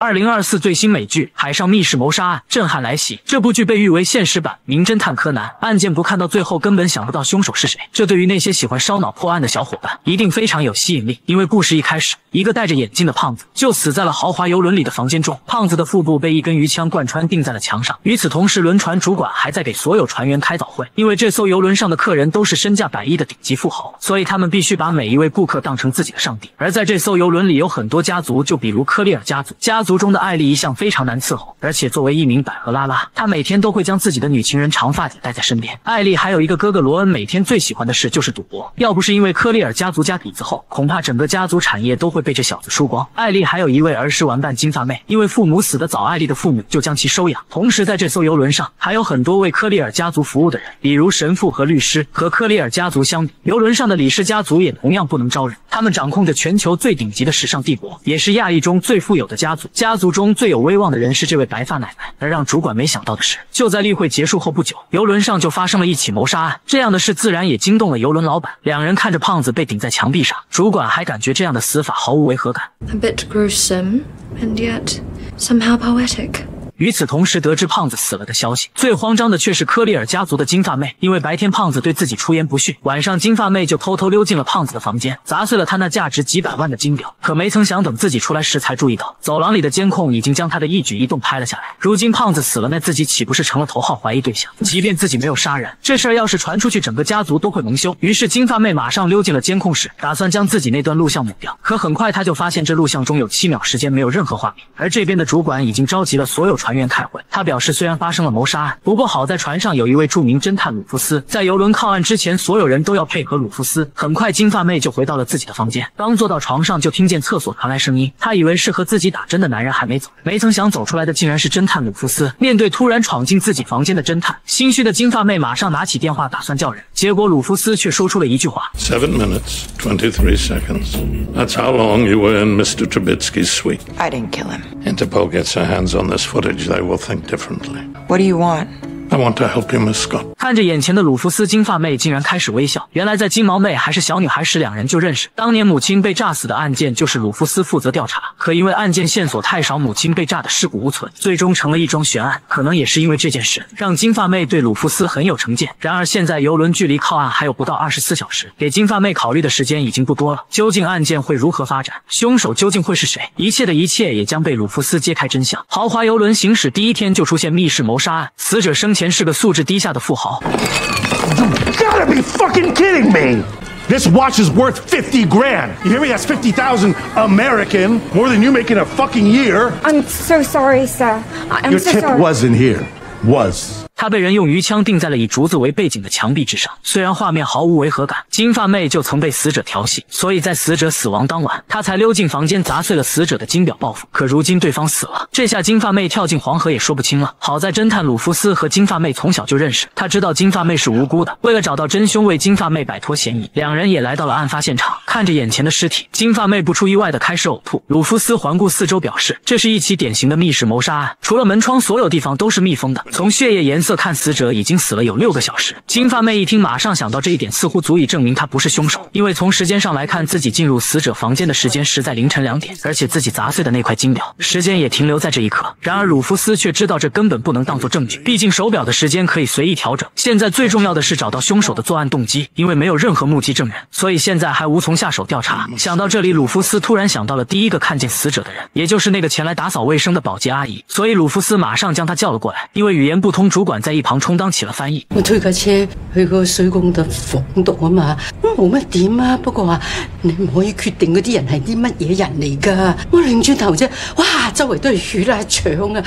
二零二四最新美剧《海上密室谋杀案》震撼来袭。这部剧被誉为现实版《名侦探柯南》，案件不看到最后根本想不到凶手是谁。这对于那些喜欢烧脑破案的小伙伴一定非常有吸引力。因为故事一开始，一个戴着眼镜的胖子就死在了豪华游轮里的房间中，胖子的腹部被一根鱼枪贯穿，钉在了墙上。与此同时，轮船主管还在给所有船员开早会，因为这艘游轮上的客人都是身价百亿的顶级富豪，所以他们必须把每一位顾客当成自己的上帝。而在这艘游轮里有很多家族，就比如科利尔家族，家族族中的艾丽一向。非常难伺候，而且作为一名百合拉拉，她每天都会将自己的女情人长发姐带在身边。艾丽还有一个哥哥罗恩，每天最喜欢的事就是赌博。要不是因为科利尔家族家底子厚，恐怕整个家族产业都会被这小子输光。艾丽还有一位儿时玩伴金发妹，因为父母死得早，艾丽的父母就将其收养。同时，在这艘游轮上还有很多为科利尔家族服务的人，比如神父和律师。和科利尔家族相比，游轮上的李氏家族也同样不能招惹。他们掌控着全球最顶级的时尚帝国，也是亚裔中最富有的家族。家族中最有威望的人是这位白发奶奶。而让主管没想到的是，就在例会结束后不久，游轮上就发生了一起谋杀案。这样的事自然也惊动了游轮老板。两人看着胖子被顶在墙壁上，主管还感觉这样的死法毫无违和感。A bit gruesome and yet somehow poetic. 与此同时，得知胖子死了的消息，最慌张的却是科利尔家族的金发妹。因为白天胖子对自己出言不逊，晚上金发妹就偷偷溜进了胖子的房间，砸碎了他那价值几百万的金表。可没曾想，等自己出来时，才注意到走廊里的监控已经将他的一举一动拍了下来。如今胖子死了，那自己岂不是成了头号怀疑对象？即便自己没有杀人，这事儿要是传出去，整个家族都会蒙羞。于是金发妹马上溜进了监控室，打算将自己那段录像抹掉。可很快，他就发现这录像中有七秒时间没有任何画面。而这边的主管已经召集了所有传船员开会，他。表示虽然发生了谋杀案，不过好在船上有一位著名侦探鲁夫斯，在游轮靠岸之前，所有人都要配合鲁夫斯。很快，金发妹就回到了自己的房间，刚坐到床上就听见厕所传来声音，她以为是和自己打针的男人还没走，没曾想走出来的竟然是侦探鲁夫斯。面对突然闯进自己房间的侦探，心虚的金发妹马上拿起电话打算叫人，结果鲁夫斯却说出了一句话：Seven minutes, twenty-three seconds. That's how long you were in Mr. Trubitsky's suite. I didn't kill him. Interpol gets their hands on this footage, they will think differently. What do you want? I want to help you, Miss Scott. 看着眼前的鲁夫斯金发妹，竟然开始微笑。原来在金毛妹还是小女孩时，两人就认识。当年母亲被炸死的案件，就是鲁夫斯负责调查。可因为案件线索太少，母亲被炸的尸骨无存，最终成了一桩悬案。可能也是因为这件事，让金发妹对鲁夫斯很有成见。然而现在游轮距离靠岸还有不到二十四小时，给金发妹考虑的时间已经不多了。究竟案件会如何发展？凶手究竟会是谁？一切的一切也将被鲁夫斯揭开真相。豪华游轮行驶第一天就出现密室谋杀案，死者生前前是个素质低下的富豪。You gotta be fucking kidding me! This watch is worth 50 grand. You hear me? That's 50,000 American. More than you make in a fucking year. I'm so sorry, sir. I- I'm Your so tip sorry. wasn't here. Was. 他被人用鱼枪钉在了以竹子为背景的墙壁之上，虽然画面毫无违和感，金发妹就曾被死者调戏，所以在死者死亡当晚，他才溜进房间砸碎了死者的金表报复。可如今对方死了，这下金发妹跳进黄河也说不清了。好在侦探鲁夫斯和金发妹从小就认识，他知道金发妹是无辜的，为了找到真凶，为金发妹摆脱嫌疑，两人也来到了案发现场。看着眼前的尸体，金发妹不出意外的开始呕吐。鲁夫斯环顾四周，表示这是一起典型的密室谋杀案，除了门窗，所有地方都是密封的。从血液颜色色看，死者已经死了有六个小时。金发妹一听，马上想到这一点，似乎足以证明他不是凶手，因为从时间上来看，自己进入死者房间的时间是在凌晨两点，而且自己砸碎的那块金表时间也停留在这一刻。然而鲁夫斯却知道这根本不能当做证据，毕竟手表的时间可以随意调整。现在最重要的是找到凶手的作案动机，因为没有任何目击证人，所以现在还无从下手调查。想到这里，鲁夫斯突然想到了第一个看见死者的人，也就是那个前来打扫卫生的保洁阿姨，所以鲁夫斯马上将她叫了过来。因为语言不通，主管在一旁充当起了翻译。我推架車去個水工度房度啊嘛，咁冇乜點啊。不過話你唔可以決定嗰啲人係啲乜嘢人嚟㗎。我擰轉頭啫，哇！周圍都係血啊腸啊，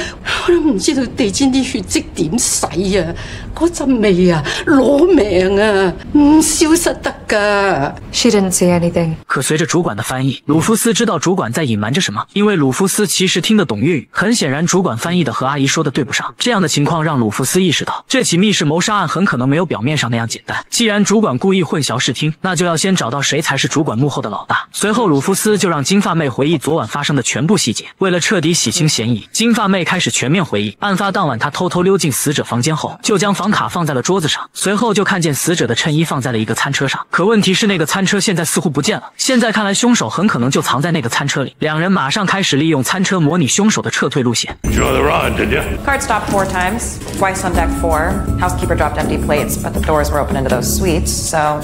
我都唔知道地氈啲血跡點洗啊！嗰陣味啊，攞命啊，唔消失得㗎。She didn't say anything. 可随着主管的翻译，鲁夫斯知道主管在隐瞒着什么，因为鲁夫斯其实听得懂粤语。很显然，主管翻译的和阿姨说的对不上。这样的情况让鲁夫斯斯意识到，这起密室谋杀案很可能没有表面上那样简单。既然主管故意混淆视听，那就要先找到谁才是主管幕后的老大。随后，鲁夫斯就让金发妹回忆昨晚发生的全部细节。为了彻底洗清嫌疑，金发妹开始全面回忆案发当晚，她偷偷溜进死者房间后，就将房卡放在了桌子上，随后就看见死者的衬衣放在了一个餐车上。可问题是，那个餐车现在似乎不见了。现在看来，凶手很可能就藏在那个餐车里。两人马上开始利用餐车模拟凶手的撤退路线。Enjoy the ride, did you? Cart stopped four times, twice on deck four. Housekeeper dropped empty plates, but the doors were open into those suites, so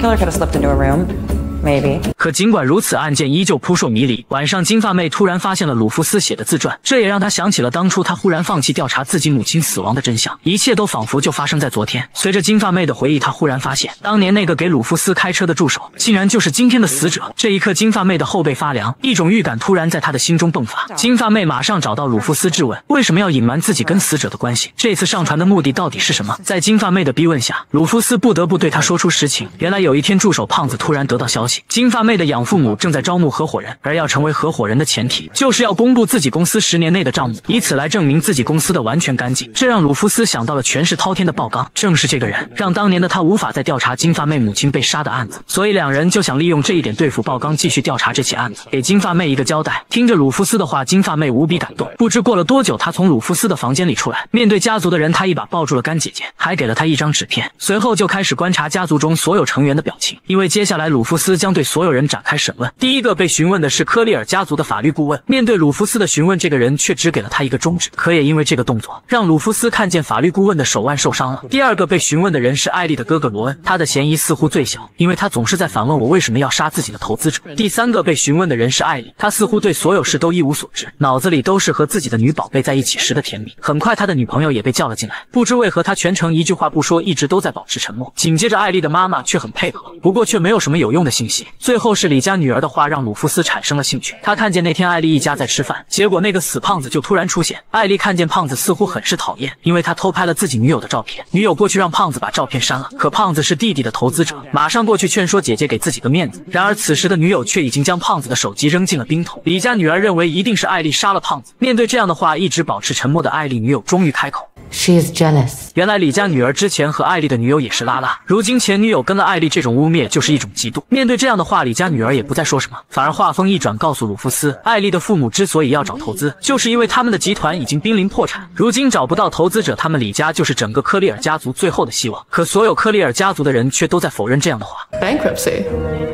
killer could have slipped into a room. Maybe. 可尽管如此，案件依旧扑朔迷离。晚上，金发妹突然发现了鲁夫斯写的自传，这也让她想起了当初她忽然放弃调查自己母亲死亡的真相，一切都仿佛就发生在昨天。随着金发妹的回忆，她忽然发现，当年那个给鲁夫斯开车的助手，竟然就是今天的死者。这一刻，金发妹的后背发凉，一种预感突然在她的心中迸发。金发妹马上找到鲁夫斯质问，为什么要隐瞒自己跟死者的关系？这次上船的目的到底是什么？在金发妹的逼问下，鲁夫斯不得不对她说出实情。原来有一天，助手胖子突然得到消息，金发妹的养父母正在招募合伙人，而要成为合伙人的前提，就是要公布自己公司十年内的账目，以此来证明自己公司的完全干净。这让鲁夫斯想到了权势滔天的鲍刚，正是这个人让当年的他无法再调查金发妹母亲被杀的案子，所以两人就想利用这一点对付鲍刚，继续调查这起案子，给金发妹一个交代。听着鲁夫斯的话，金发妹无比感动。不知过了多久，她从鲁夫斯的房间里出来，面对家族的人，她一把抱住了干姐姐，还给了她一张纸片。随后就开始观察家族中所有成员的表情，因为接下来鲁夫斯将对所有人展开审问。第一个被询问的是科利尔家族的法律顾问，面对鲁夫斯的询问，这个人却只给了他一个中指。可也因为这个动作，让鲁夫斯看见法律顾问的手腕受伤了。第二个被询问的人是艾丽的哥哥罗恩，他的嫌疑似乎最小，因为他总是在反问我为什么要杀自己的投资者。第三个被询问的人是艾丽，他似乎对所有事都一无所知，脑子里都是和自己的女宝贝在一起时的甜蜜。很快，他的女朋友也被叫了进来，不知为何他全程一句话不说，一直都在保持沉默。紧接着，艾丽的妈妈却很配合，不过却没有什么有用的信息。最后是李家女儿的话让鲁夫斯产生了兴趣。他看见那天艾丽一家在吃饭，结果那个死胖子就突然出现。艾丽看见胖子似乎很是讨厌，因为他偷拍了自己女友的照片。女友过去让胖子把照片删了，可胖子是弟弟的投资者，马上过去劝说姐姐给自己个面子。然而此时的女友却已经将胖子的手机扔进了冰桶。李家女儿认为一定是艾丽杀了胖子。面对这样的话，一直保持沉默的艾丽女友终于开口。She is jealous. 原来李家女儿之前和艾丽的女友也是拉拉，如今前女友跟了艾丽，这种污蔑就是一种嫉妒。面对这样的话，李家女儿也不再说什么，反而话锋一转，告诉鲁夫斯，艾丽的父母之所以要找投资，就是因为他们的集团已经濒临破产，如今找不到投资者，他们李家就是整个科利尔家族最后的希望。可所有科利尔家族的人却都在否认这样的话。Bankruptcy?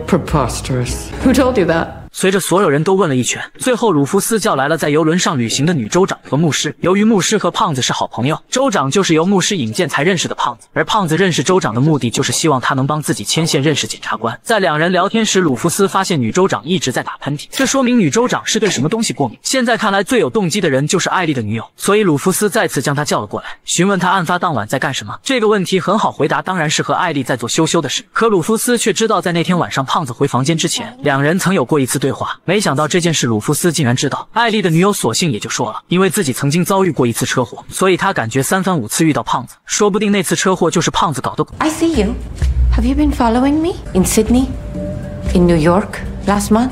Preposterous. Who told you that? 随着所有人都问了一圈，最后鲁夫斯叫来了在游轮上旅行的女州长和牧师。由于牧师和胖子是好朋友，州长就是由牧师引荐才认识的胖子，而胖子认识州长的目的就是希望他能帮自己牵线认识检察官。在两人聊天时，鲁夫斯发现女州长一直在打喷嚏，这说明女州长是对什么东西过敏。现在看来，最有动机的人就是艾丽的女友，所以鲁夫斯再次将她叫了过来，询问她案发当晚在干什么。这个问题很好回答，当然是和艾丽在做羞羞的事。可鲁夫斯却知道，在那天晚上胖子回房间之前，两人曾有过一次对对话。没想到这件事，鲁夫斯竟然知道。艾丽的女友索性也就说了，因为自己曾经遭遇过一次车祸，所以他感觉三番五次遇到胖子，说不定那次车祸就是胖子搞的鬼。I see you. Have you been following me? In Sydney? In New York? Last month?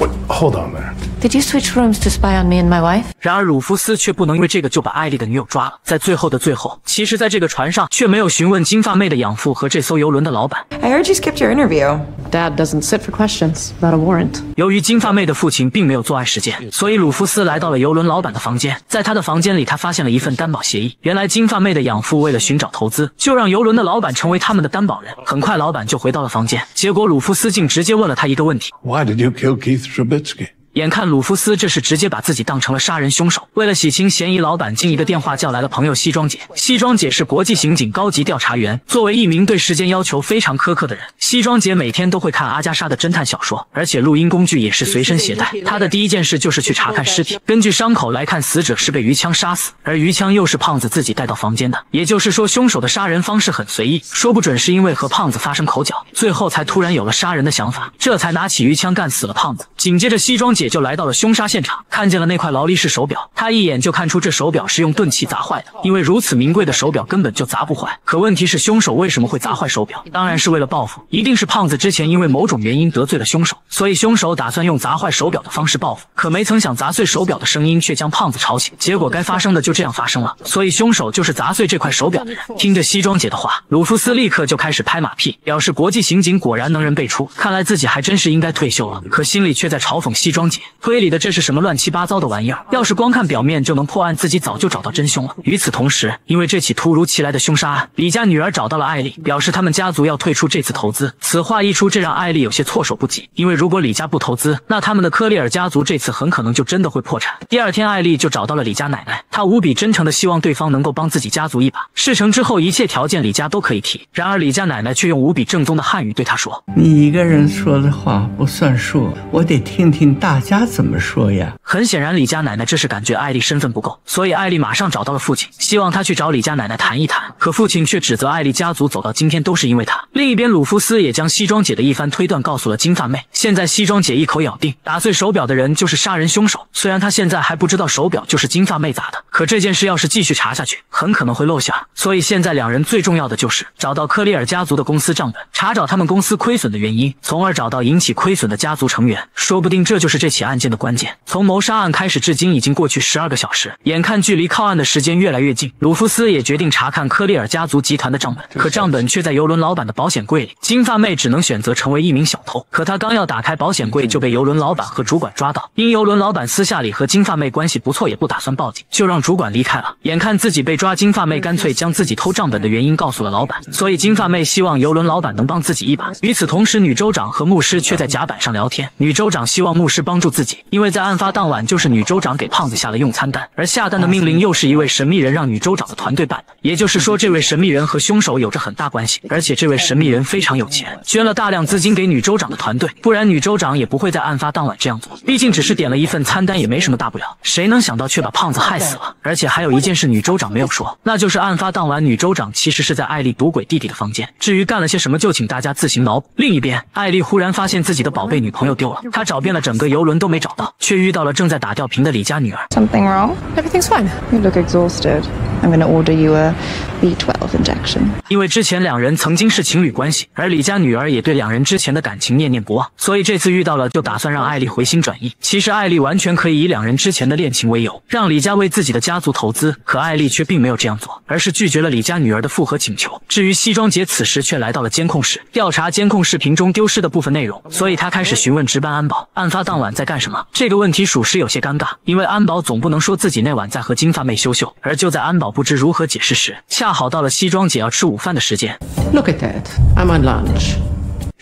What? Hold on there. Did you switch rooms to spy on me and my wife? 然而鲁夫斯却不能因为这个就把艾丽的女友抓了。在最后的最后，其实在这个船上却没有询问金发妹的养父和这艘游轮的老板。I heard you skipped your interview. Dad doesn't sit for questions without a warrant. 由于金发妹的父亲并没有作案时间，所以鲁夫斯来到了游轮老板的房间。在他的房间里，他发现了一份担保协议。原来金发妹的养父为了寻找投资，就让游轮的老板成为他们的担保人。很快，老板就回到了房间，结果鲁夫斯竟直接问了他一个问题。Why did you kill Keith Strabitsky. 眼看鲁夫斯这是直接把自己当成了杀人凶手，为了洗清嫌疑，老板竟一个电话叫来了朋友西装姐。西装姐是国际刑警高级调查员，作为一名对时间要求非常苛刻的人，西装姐每天都会看阿加莎的侦探小说，而且录音工具也是随身携带。她的第一件事就是去查看尸体，根据伤口来看，死者是被鱼枪杀死，而鱼枪又是胖子自己带到房间的，也就是说，凶手的杀人方式很随意，说不准是因为和胖子发生口角，最后才突然有了杀人的想法，这才拿起鱼枪干死了胖子。紧接着，西装姐。就来到了凶杀现场，看见了那块劳力士手表，她一眼就看出这手表是用钝器砸坏的，因为如此名贵的手表根本就砸不坏。可问题是，凶手为什么会砸坏手表？当然是为了报复，一定是胖子之前因为某种原因得罪了凶手，所以凶手打算用砸坏手表的方式报复。可没曾想，砸碎手表的声音却将胖子吵醒，结果该发生的就这样发生了。所以凶手就是砸碎这块手表的人。听着西装姐的话，鲁夫斯立刻就开始拍马屁，表示国际刑警果然能人辈出，看来自己还真是应该退休了。可心里却在嘲讽西装推理的这是什么乱七八糟的玩意儿？要是光看表面就能破案，自己早就找到真凶了。与此同时，因为这起突如其来的凶杀案，李家女儿找到了艾丽，表示他们家族要退出这次投资。此话一出，这让艾丽有些措手不及，因为如果李家不投资，那他们的科利尔家族这次很可能就真的会破产。第二天，艾丽就找到了李家奶奶，她无比真诚的希望对方能够帮自己家族一把。事成之后，一切条件李家都可以提。然而李家奶奶却用无比正宗的汉语对她说：“你一个人说的话不算数，我得听听大家怎么说呀。”很显然，李家奶奶这是感觉艾丽身份不够，所以艾丽马上找到了父亲，希望他去找李家奶奶谈一谈。可父亲却指责艾丽家族走到今天都是因为他。另一边，鲁夫斯也将西装姐的一番推断告诉了金发妹。现在西装姐一口咬定，打碎手表的人就是杀人凶手。虽然她现在还不知道手表就是金发妹砸的，可这件事要是继续查下去，很可能会露馅。所以现在两人最重要的就是找到科里尔家族的公司账本，查找他们公司亏损的原因，从而找到引起亏损的家族成员。说不定这就是这起案件的关键。从某谋杀案开始至今已经过去十二个小时，眼看距离靠岸的时间越来越近，鲁夫斯也决定查看科利尔家族集团的账本。可账本却在游轮老板的保险柜里，金发妹只能选择成为一名小偷。可她刚要打开保险柜，就被游轮老板和主管抓到。因游轮老板私下里和金发妹关系不错，也不打算报警，就让主管离开了。眼看自己被抓，金发妹干脆将自己偷账本的原因告诉了老板。所以金发妹希望游轮老板能帮自己一把。与此同时，女州长和牧师却在甲板上聊天。女州长希望牧师帮助自己，因为在案发当晚就是女州长给胖子下了用餐单，而下单的命令又是一位神秘人让女州长的团队办的。也就是说，这位神秘人和凶手有着很大关系，而且这位神秘人非常有钱，捐了大量资金给女州长的团队，不然女州长也不会在案发当晚这样做。毕竟只是点了一份餐单，也没什么大不了。谁能想到却把胖子害死了？而且还有一件事女州长没有说，那就是案发当晚女州长其实是在艾丽赌鬼弟弟的房间。至于干了些什么，就请大家自行脑补。另一边，艾丽忽然发现自己的宝贝女朋友丢了，她找遍了整个游轮都没找到，却遇到了正在打吊瓶的李家女儿。Something wrong? Everything's fine. You look exhausted. I'm going to order you a B12 injection. 因为之前两人曾经是情侣关系，而李家女儿也对两人之前的感情念念不忘，所以这次遇到了就打算让艾丽回心转意。其实艾丽完全可以以两人之前的恋情为由，让李家为自己的家族投资，可艾丽却并没有这样做，而是拒绝了李家女儿的复合请求。至于西装姐此时却来到了监控室，调查监控视频中丢失的部分内容，所以她开始询问值班安保，案发当晚在干什么？这个问题属实有些尴尬，因为安保总不能说自己那晚在和金发妹羞羞，而就在安保不知如何解释时，恰好到了西装姐要吃午饭的时间。Look at that. I'm on lunch.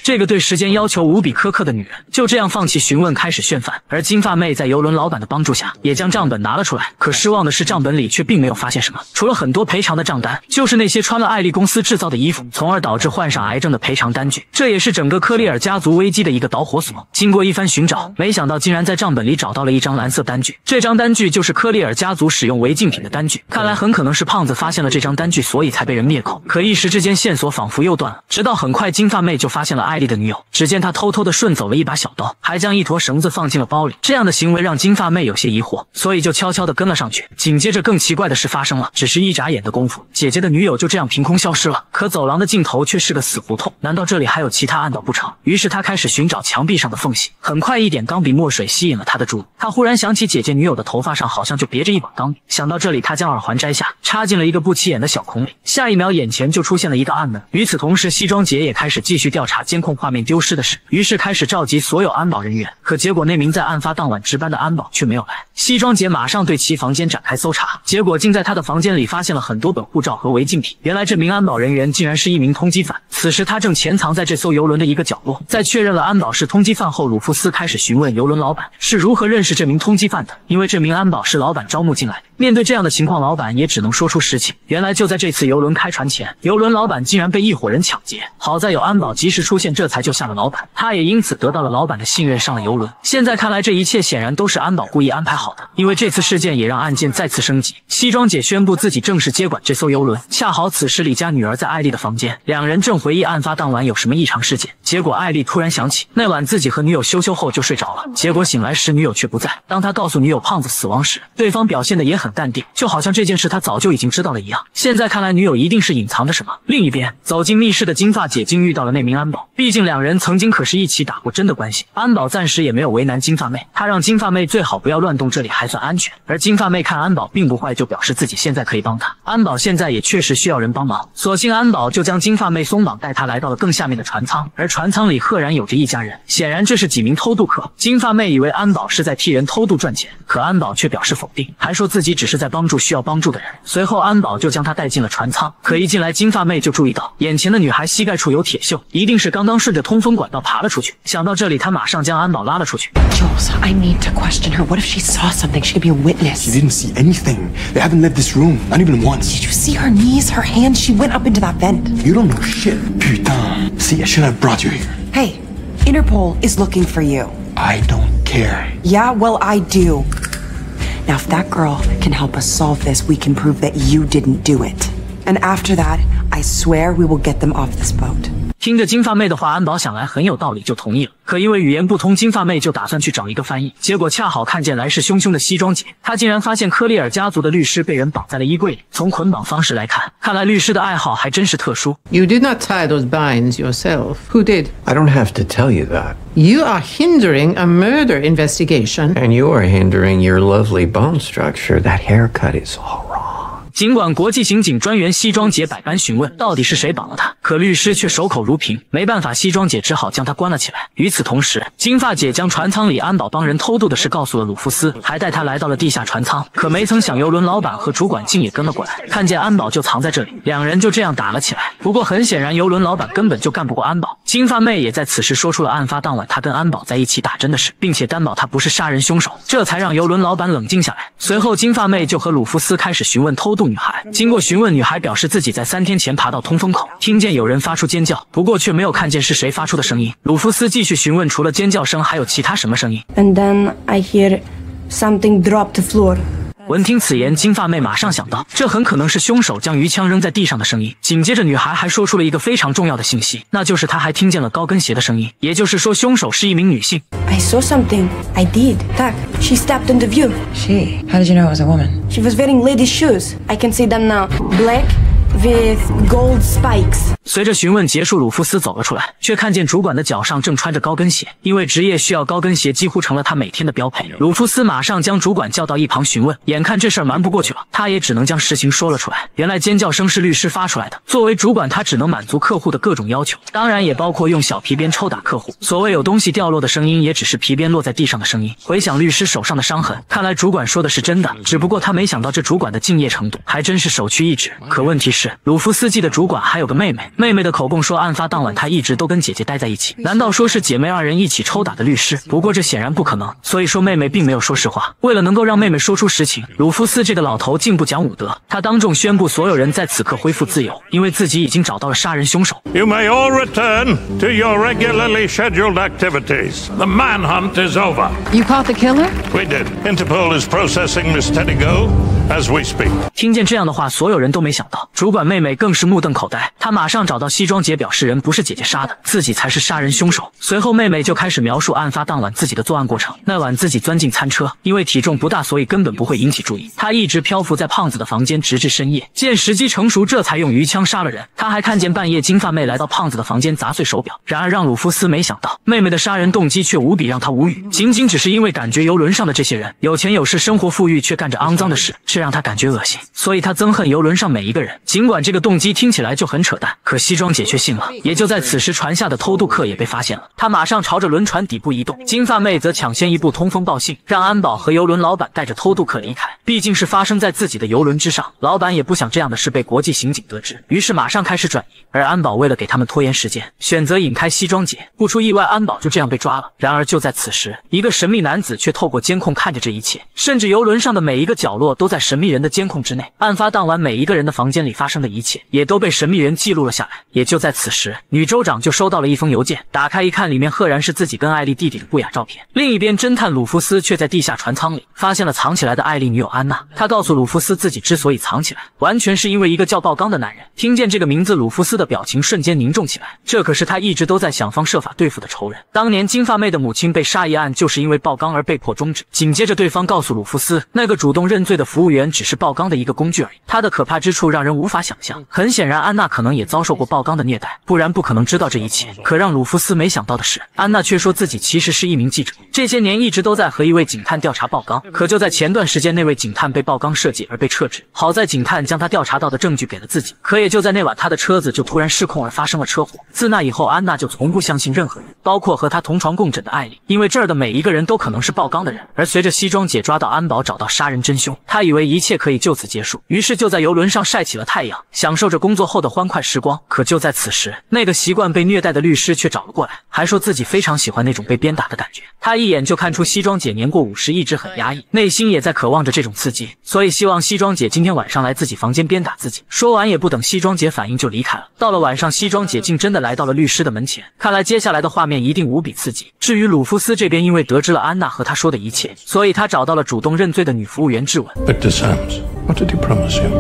这个对时间要求无比苛刻的女人，就这样放弃询问，开始炫饭。而金发妹在游轮老板的帮助下，也将账本拿了出来。可失望的是，账本里却并没有发现什么，除了很多赔偿的账单，就是那些穿了艾丽公司制造的衣服，从而导致患上癌症的赔偿单据。这也是整个科利尔家族危机的一个导火索。经过一番寻找，没想到竟然在账本里找到了一张蓝色单据。这张单据就是科利尔家族使用违禁品的单据。看来很可能是胖子发现了这张单据，所以才被人灭口。可一时之间，线索仿佛又断了。直到很快，金发妹就发现了艾丽的女友。只见他偷偷的顺走了一把小刀，还将一坨绳子放进了包里。这样的行为让金发妹有些疑惑，所以就悄悄的跟了上去。紧接着，更奇怪的事发生了，只是一眨眼的功夫，姐姐的女友就这样凭空消失了。可走廊的尽头却是个死胡同，难道这里还有其他暗道不成？于是他开始寻找墙壁上的缝隙。很快，一点钢笔墨水吸引了他的注意。他忽然想起姐姐女友的头发上好像就别着一把钢笔。想到这里，他将耳环摘下，插进了一个不起眼的小孔里。下一秒，眼前就出现了一个暗门。与此同时，西装姐也开始继续调查监监控画面丢失的事。于是开始召集所有安保人员，可结果那名在案发当晚值班的安保却没有来。西装姐马上对其房间展开搜查，结果竟在他的房间里发现了很多本护照和违禁品。原来这名安保人员竟然是一名通缉犯，此时他正潜藏在这艘游轮的一个角落。在确认了安保是通缉犯后，鲁夫斯开始询问游轮老板是如何认识这名通缉犯的，因为这名安保是老板招募进来的。面对这样的情况，老板也只能说出实情。原来就在这次游轮开船前，游轮老板竟然被一伙人抢劫，好在有安保及时出现，这才救下了老板。他也因此得到了老板的信任，上了游轮。现在看来，这一切显然都是安保故意安排好的，因为这次事件也让案件再次升级。西装姐宣布自己正式接管这艘游轮。恰好此时李家女儿在艾丽的房间，两人正回忆案发当晚有什么异常事件。结果艾丽突然想起那晚自己和女友羞羞后就睡着了，结果醒来时女友却不在。当他告诉女友胖子死亡时，对方表现的也很淡定，就好像这件事他早就已经知道了一样。现在看来，女友一定是隐藏着什么。另一边，走进密室的金发姐竟遇到了那名安保，毕竟两人曾经可是一起打过针的关系。安保暂时也没有为难金发妹，他让金发妹最好不要乱动，这里还算安全。而金发妹看安保并不坏，就表示自己现在可以帮他。安保现在也确实需要人帮忙，索性安保就将金发妹松绑，带她来到了更下面的船舱。而船舱里赫然有着一家人，显然这是几名偷渡客。金发妹以为安保是在替人偷渡赚钱，可安保却表示否定，还说自己只是在帮助需要帮助的人。随后安保就将她带进了船舱，可一进来，金发妹就注意到眼前的女孩膝盖处有铁锈，一定是刚刚顺着通风管道爬了出去。想到这里，她马上将安保拉了出去。 Jules, I need to question her. What if she saw something? She could be a witness. She didn't see anything. They haven't left this room, not even once. Did you see her knees, her hands? She went up into that vent. You don't know shit. Putain. See, I should have brought you here. Hey, Interpol is looking for you. I don't care. Yeah, well, I do. Now, if that girl can help us solve this, we can prove that you didn't do it. And after that, I swear we will get them off this boat. 听着金发妹的话，安保想来很有道理，就同意了。可因为语言不通，金发妹就打算去找一个翻译，结果恰好看见来势汹汹的西装姐，她竟然发现科利尔家族的律师被人绑在了衣柜里。从捆绑方式来看，看来律师的爱好还真是特殊。 You did not tie those binds yourself. Who did? I don't have to tell you that. You are hindering a murder investigation. And you are hindering your lovely bone structure. That haircut is all wrong. 尽管国际刑警专员西装杰百般询问到底是谁绑了他，可律师却守口如瓶。没办法，西装姐只好将他关了起来。与此同时，金发姐将船舱里安保帮人偷渡的事告诉了鲁夫斯，还带他来到了地下船舱。可没曾想，游轮老板和主管竟也跟了过来，看见安保就藏在这里，两人就这样打了起来。不过很显然，游轮老板根本就干不过安保。金发妹也在此时说出了案发当晚她跟安保在一起打针的事，并且担保她不是杀人凶手，这才让游轮老板冷静下来。随后，金发妹就和鲁夫斯开始询问偷渡女孩。经过询问，女孩表示自己在三天前爬到通风口，听见有有人发出尖叫，不过却没有看见是谁发出的声音。鲁夫斯继续询问，除了尖叫声，还有其他什么声音？And then I hear something drop the floor. 闻听此言，金发妹马上想到，这很可能是凶手将鱼枪扔在地上的声音。紧接着，女孩还说出了一个非常重要的信息，那就是她还听见了高跟鞋的声音，也就是说，凶手是一名女性。I saw something. I did. Tak, she stepped into view. She? How did you know it was a woman? She was wearing ladies' shoes. I can see them now. Black with gold spikes. 随着询问结束，鲁夫斯走了出来，却看见主管的脚上正穿着高跟鞋，因为职业需要高跟鞋，几乎成了他每天的标配。鲁夫斯马上将主管叫到一旁询问，眼看这事儿瞒不过去了，他也只能将实情说了出来。原来尖叫声是律师发出来的，作为主管，他只能满足客户的各种要求，当然也包括用小皮鞭抽打客户。所谓有东西掉落的声音，也只是皮鞭落在地上的声音。回想律师手上的伤痕，看来主管说的是真的，只不过他没想到这主管的敬业程度，还真是首屈一指。可问题是，鲁夫斯基的主管还有个妹妹，妹妹的口供说。案发当晚，她一直都跟姐姐待在一起。难道说是姐妹二人一起抽打的律师？不过这显然不可能，所以说妹妹并没有说实话。为了能够让妹妹说出实情，鲁夫斯这个老头竟不讲武德，他当众宣布所有人在此刻恢复自由，因为自己已经找到了杀人凶手。You may all return to your regularly scheduled activities. The manhunt is over. You caught the killer? We did. Interpol is processing Miss Teddy Go as we speak. 听见这样的话，所有人都没想到，主主管妹妹更是目瞪口呆。她马上找到西装姐，表示人不是姐姐杀的，自己才是杀人凶手。随后，妹妹就开始描述案发当晚自己的作案过程。那晚自己钻进餐车，因为体重不大，所以根本不会引起注意。她一直漂浮在胖子的房间，直至深夜。见时机成熟，这才用鱼枪杀了人。她还看见半夜金发妹来到胖子的房间砸碎手表。然而让鲁夫斯没想到，妹妹的杀人动机却无比让他无语。仅仅只是因为感觉游轮上的这些人有钱有势，生活富裕，却干着肮脏的事，这让他感觉恶心。所以他憎恨游轮上每一个人。尽管这个动机听起来就很扯淡，可西装姐却信了。也就在此时，船下的偷渡客也被发现了，他马上朝着轮船底部移动。金发妹则抢先一步通风报信，让安保和游轮老板带着偷渡客离开。毕竟是发生在自己的游轮之上，老板也不想这样的事被国际刑警得知，于是马上开始转移。而安保为了给他们拖延时间，选择引开西装姐。不出意外，安保就这样被抓了。然而就在此时，一个神秘男子却透过监控看着这一切，甚至游轮上的每一个角落都在神秘人的监控之内。案发当晚，每一个人的房间里发发生的一切，也都被神秘人记录了下来。也就在此时，女州长就收到了一封邮件，打开一看，里面赫然是自己跟艾丽弟弟的不雅照片。另一边，侦探鲁夫斯却在地下船舱里发现了藏起来的艾丽女友安娜。他告诉鲁夫斯，自己之所以藏起来，完全是因为一个叫鲍刚的男人。听见这个名字，鲁夫斯的表情瞬间凝重起来。这可是他一直都在想方设法对付的仇人。当年金发妹的母亲被杀一案，就是因为鲍刚而被迫终止。紧接着，对方告诉鲁夫斯，那个主动认罪的服务员只是鲍刚的一个工具而已。他的可怕之处让人无法想象。很显然，安娜可能也遭受过鲍刚的虐待，不然不可能知道这一切。可让鲁夫斯没想到的是，安娜却说自己其实是一名记者，这些年一直都在和一位警探调查鲍刚。可就在前段时间，那位警探被鲍刚设计而被撤职。好在警探将他调查到的证据给了自己。可也就在那晚，他的车子就突然失控而发生了车祸。自那以后，安娜就从不相信任何人，包括和她同床共枕的艾丽，因为这儿的每一个人都可能是鲍刚的人。而随着西装姐抓到安保，找到杀人真凶，她以为一切可以就此结束，于是就在游轮上晒起了太阳，享受着工作后的欢快时光。可就在此时，那个习惯被虐待的律师却找了过来，还说自己非常喜欢那种被鞭打的感觉。他一眼就看出西装姐年过五十，一直很压抑，内心也在渴望着这种刺激，所以希望西装姐今天晚上来自己房间鞭打自己。说完也不等西装姐反应就离开了。到了晚上，西装姐竟真的来到了律师的门前，看来接下来的画面一定无比刺激。至于鲁夫斯这边，因为得知了安娜和他说的一切，所以他找到了主动认罪的女服务员质问。Victor Sams, what did he promise you?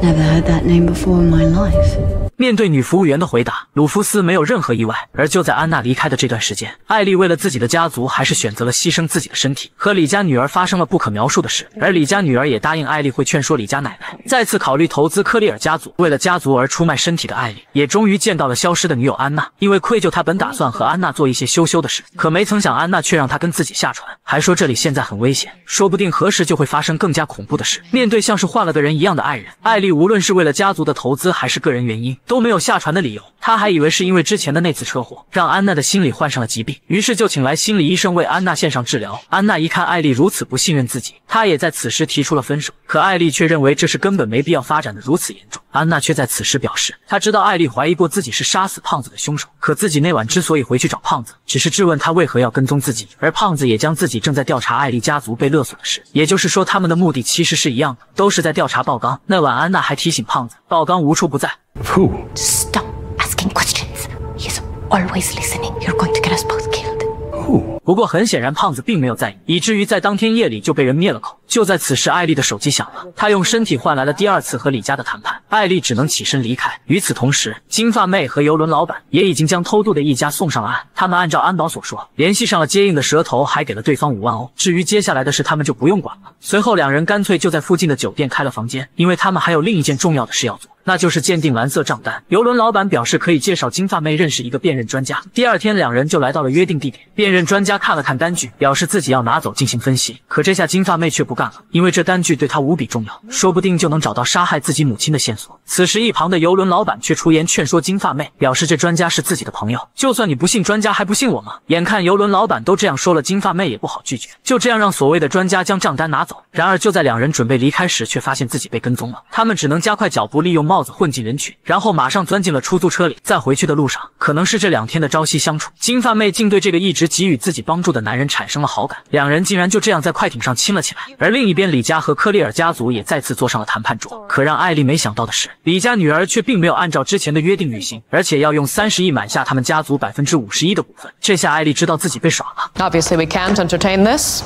Never heard that name before in my life. 面对女服务员的回答，鲁夫斯没有任何意外。而就在安娜离开的这段时间，艾丽为了自己的家族，还是选择了牺牲自己的身体，和李家女儿发生了不可描述的事。而李家女儿也答应艾丽会劝说李家奶奶再次考虑投资科利尔家族。为了家族而出卖身体的艾丽，也终于见到了消失的女友安娜。因为愧疚，他本打算和安娜做一些羞羞的事，可没曾想安娜却让他跟自己下船，还说这里现在很危险，说不定何时就会发生更加恐怖的事。面对像是换了个人一样的爱人，艾丽无论是为了家族的投资，还是个人原因，都没有下船的理由。他还以为是因为之前的那次车祸，让安娜的心理患上了疾病，于是就请来心理医生为安娜线上治疗。安娜一看艾丽如此不信任自己，她也在此时提出了分手。可艾丽却认为这是根本没必要发展的如此严重。安娜却在此时表示，她知道艾丽怀疑过自己是杀死胖子的凶手，可自己那晚之所以回去找胖子，只是质问他为何要跟踪自己，而胖子也将自己正在调查艾丽家族被勒索的事。也就是说，他们的目的其实是一样的，都是在调查鲍刚。那晚安娜还提醒胖子，鲍刚无处不在。Who? Stop asking questions. He's always listening. You're going to get us both killed. 不过很显然，胖子并没有在意，以至于在当天夜里就被人灭了口。就在此时，艾丽的手机响了，她用身体换来了第二次和李家的谈判。艾丽只能起身离开。与此同时，金发妹和游轮老板也已经将偷渡的一家送上了岸。他们按照安保所说，联系上了接应的蛇头，还给了对方五万欧。至于接下来的事，他们就不用管了。随后，两人干脆就在附近的酒店开了房间，因为他们还有另一件重要的事要做。那就是鉴定蓝色账单。游轮老板表示可以介绍金发妹认识一个辨认专家。第二天，两人就来到了约定地点。辨认专家看了看单据，表示自己要拿走进行分析。可这下金发妹却不干了，因为这单据对她无比重要，说不定就能找到杀害自己母亲的线索。此时，一旁的游轮老板却出言劝说金发妹，表示这专家是自己的朋友，就算你不信专家，还不信我吗？眼看游轮老板都这样说了，金发妹也不好拒绝，就这样让所谓的专家将账单拿走。然而，就在两人准备离开时，却发现自己被跟踪了。他们只能加快脚步，利用帽子混进人群，然后马上钻进了出租车里。在回去的路上，可能是这两天的朝夕相处，金发妹竟对这个一直给予自己帮助的男人产生了好感，两人竟然就这样在快艇上亲了起来。而另一边，李家和科利尔家族也再次坐上了谈判桌。可让艾丽没想到的是，李家女儿却并没有按照之前的约定履行，而且要用三十亿买下他们家族百分之五十一的股份。这下艾丽知道自己被耍了。Obviously, we can't entertain this.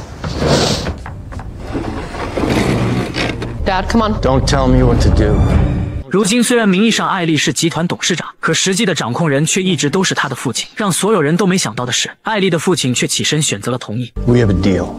Dad, come on. Don't tell me what to do. 如今虽然名义上艾丽是集团董事长，可实际的掌控人却一直都是她的父亲。让所有人都没想到的是，艾丽的父亲却起身选择了同意。We have a deal.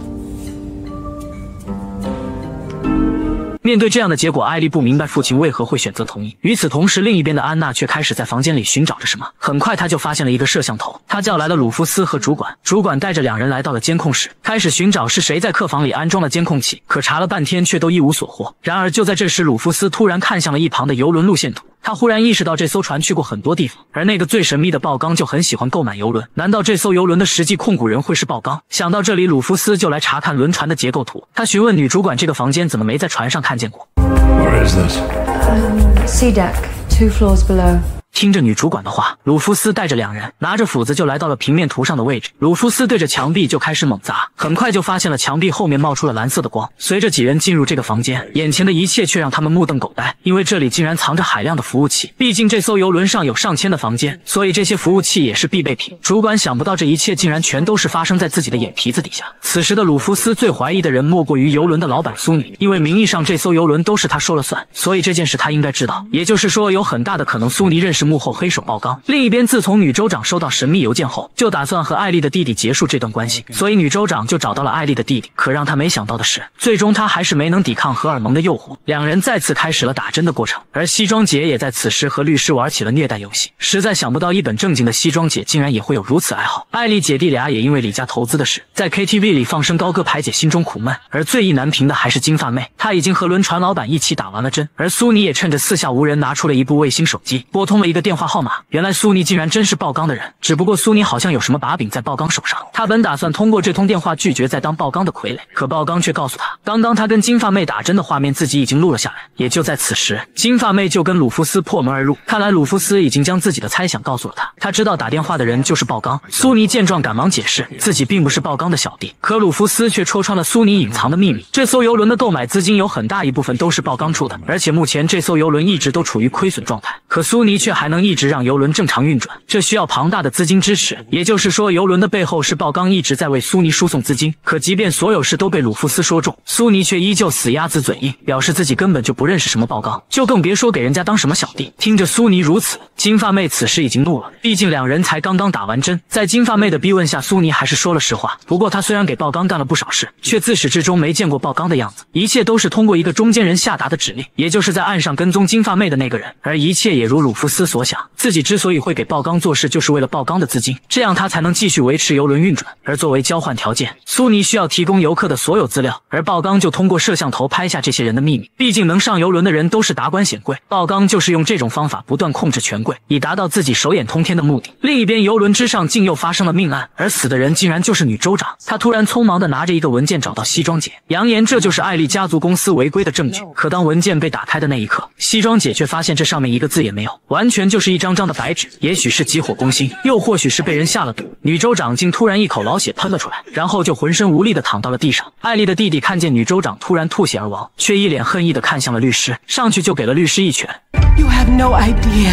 面对这样的结果，艾丽不明白父亲为何会选择同意。与此同时，另一边的安娜却开始在房间里寻找着什么。很快，她就发现了一个摄像头。她叫来了鲁夫斯和主管，主管带着两人来到了监控室，开始寻找是谁在客房里安装了监控器。可查了半天，却都一无所获。然而，就在这时，鲁夫斯突然看向了一旁的游轮路线图。他忽然意识到这艘船去过很多地方，而那个最神秘的鲍刚就很喜欢购买游轮。难道这艘游轮的实际控股人会是鲍刚？想到这里，鲁夫斯就来查看轮船的结构图。他询问女主管这个房间怎么没在船上看见过。Where is this? Um, sea deck, two floors below. 听着女主管的话，鲁夫斯带着两人拿着斧子就来到了平面图上的位置。鲁夫斯对着墙壁就开始猛砸，很快就发现了墙壁后面冒出了蓝色的光。随着几人进入这个房间，眼前的一切却让他们目瞪口呆，因为这里竟然藏着海量的服务器。毕竟这艘游轮上有上千的房间，所以这些服务器也是必备品。主管想不到这一切竟然全都是发生在自己的眼皮子底下。此时的鲁夫斯最怀疑的人莫过于游轮的老板苏尼，因为名义上这艘游轮都是他说了算，所以这件事他应该知道。也就是说，有很大的可能苏尼认识幕后黑手鲍刚。另一边，自从女州长收到神秘邮件后，就打算和艾丽的弟弟结束这段关系，所以女州长就找到了艾丽的弟弟。可让他没想到的是，最终他还是没能抵抗荷尔蒙的诱惑，两人再次开始了打针的过程。而西装姐也在此时和律师玩起了虐待游戏，实在想不到一本正经的西装姐竟然也会有如此爱好。艾丽姐弟俩也因为李家投资的事，在 KTV 里放声高歌排解心中苦闷。而最意难平的还是金发妹，她已经和轮船老板一起打完了针，而苏尼也趁着四下无人，拿出了一部卫星手机，拨通了一个电话号码。原来苏尼竟然真是鲍刚的人，只不过苏尼好像有什么把柄在鲍刚手上。他本打算通过这通电话拒绝再当鲍刚的傀儡，可鲍刚却告诉他，刚刚他跟金发妹打针的画面自己已经录了下来。也就在此时，金发妹就跟鲁夫斯破门而入。看来鲁夫斯已经将自己的猜想告诉了他，他知道打电话的人就是鲍刚。苏尼见状，赶忙解释自己并不是鲍刚的小弟，可鲁夫斯却戳穿了苏尼隐藏的秘密。这艘游轮的购买资金有很大一部分都是鲍刚出的，而且目前这艘游轮一直都处于亏损状态。可苏尼却还能一直让游轮正常运转，这需要庞大的资金支持。也就是说，游轮的背后是鲍刚一直在为苏尼输送资金。可即便所有事都被鲁夫斯说中，苏尼却依旧死鸭子嘴硬，表示自己根本就不认识什么鲍刚，就更别说给人家当什么小弟。听着苏尼如此，金发妹此时已经怒了，毕竟两人才刚刚打完针，在金发妹的逼问下，苏尼还是说了实话。不过他虽然给鲍刚干了不少事，却自始至终没见过鲍刚的样子，一切都是通过一个中间人下达的指令，也就是在岸上跟踪金发妹的那个人。而一切也如鲁夫斯所想，自己之所以会给鲍刚做事，就是为了鲍刚的资金，这样他才能继续维持游轮运转。而作为交换条件，苏尼需要提供游客的所有资料，而鲍刚就通过摄像头拍下这些人的秘密。毕竟能上游轮的人都是达官显贵，鲍刚就是用这种方法不断控制权贵，以达到自己手眼通天的目的。另一边，游轮之上竟又发生了命案，而死的人竟然就是女州长。她突然匆忙的拿着一个文件找到西装姐，扬言这就是艾丽家族公司违规的证据。可当文件被打开的那一刻，西装姐却发现这上面一个字也没有，完全全就是一张张的白纸。也许是急火攻心，又或许是被人下了毒，女州长竟突然一口老血喷了出来，然后就浑身无力的躺到了地上。艾丽的弟弟看见女州长突然吐血而亡，却一脸恨意的看向了律师，上去就给了律师一拳。You have no idea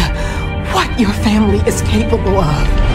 what your family is capable of.